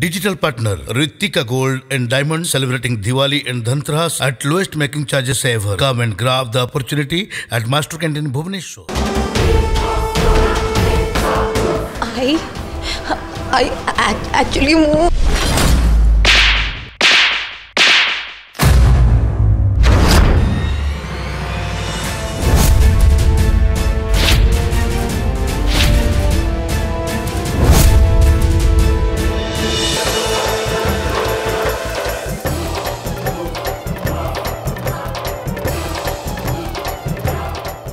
Digital partner Ritika Gold and Diamond celebrating Diwali and Dhanteras at lowest making charges ever. Come and grab the opportunity at Master Canteen Bhubaneswar. I, I actually move.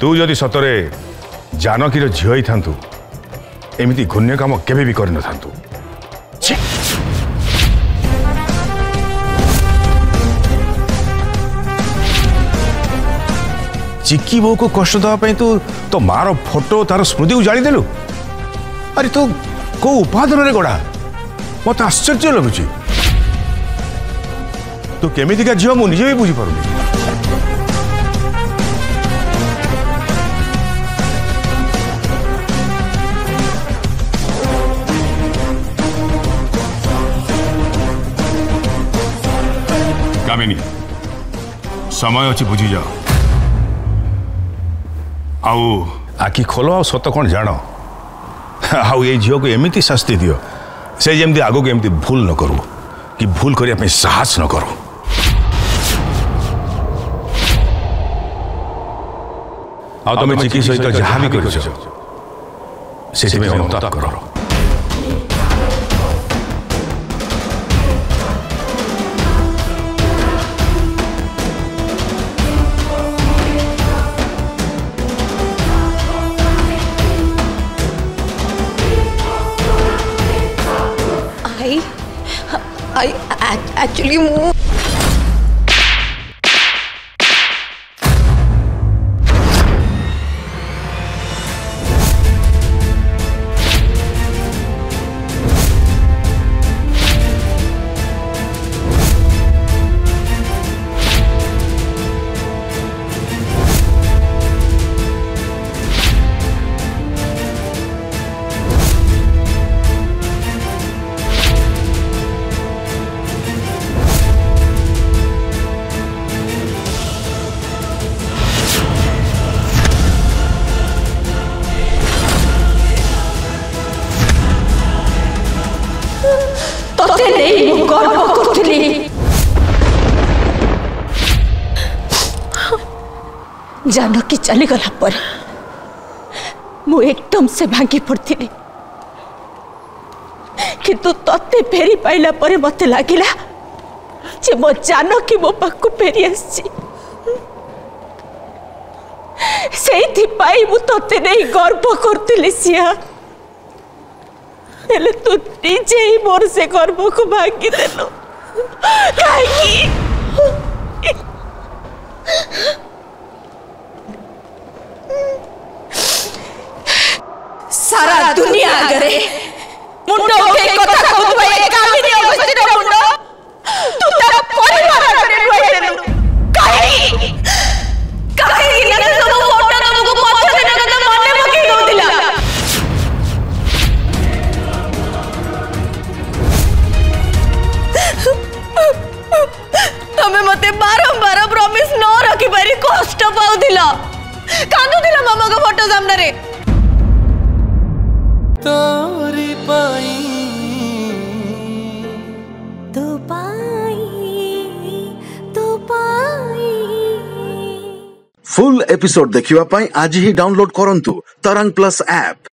তু যদি সতরে জানকীর ঝিও হই থাকতু এমিতি ঘূর্ণ কাম কেবে করে নথান্তু চিকি বউকু কষ্ট দেওয়া তু তো মার ফটো তার স্মৃতিকে জাড়িদেলু আরে তু কো উপাদনের গড়া মতো আশ্চর্য লাগুছি তু কেমিকা ঝিও মু নিজে বি বুঝিপারুনি କାମିନୀ ସମୟ ଅଛି ବୁଝିଯାଅ ଆଉ ଆଖି ଖୋଲ ଆଉ ସତ କ'ଣ ଜାଣ ଆଉ ଏଇ ଝିଅକୁ ଏମିତି ଶାସ୍ତି ଦିଅ ସେ ଯେମିତି ଆଗକୁ ଏମିତି ଭୁଲ ନ କରୁ କି ଭୁଲ କରିବା ପାଇଁ ସାହସ ନ କରୁ ଆଉ ତମେ ଚିକି ସହିତ ଯାହା ବି କରିଛ ସେଥିପାଇଁ ଅନୁତାପ କର I, I actually moved. ତତେ ନେଇ ମୁଁ ଗର୍ବ କରୁଥିଲି ଜାନକୀ ଚାଲିଗଲା ପରେ ମୁଁ ଏକଦମ ସେ ଭାଙ୍ଗି ପଡ଼ିଥିଲି କିନ୍ତୁ ତତେ ଫେରି ପାଇଲା ପରେ ମତେ ଲାଗିଲା ଯେ ମୋ ଜାନକୀ ମୋ ପାଖକୁ ଫେରି ଆସିଛି ସେଇଥିପାଇଁ ମୁଁ ତତେ ନେଇ ଗର୍ବ କରୁଥିଲି ସିଆ ହେଲେ ତୁ ନିଜେ ହିଁ ମୋର ସେ ଗର୍ଭକୁ ଭାଙ୍ଗିଦେଲୁ କାହିଁକି ସାରା ଦୁନିଆ ଆଗରେ ମୁଣ୍ଡ মতে বারম্বার প্রমিস ন রাখিপারি কষ্ট পাউছিল কাঁদুছিল মামাঙ্ক ফটো সামনারে তোরি পাই তো পাই তো পাই ফুল এপিসোড দেখিবা পাই আজি হি ডাউনলোড করন্তু তরঙ্গ প্লাস অ্যাপ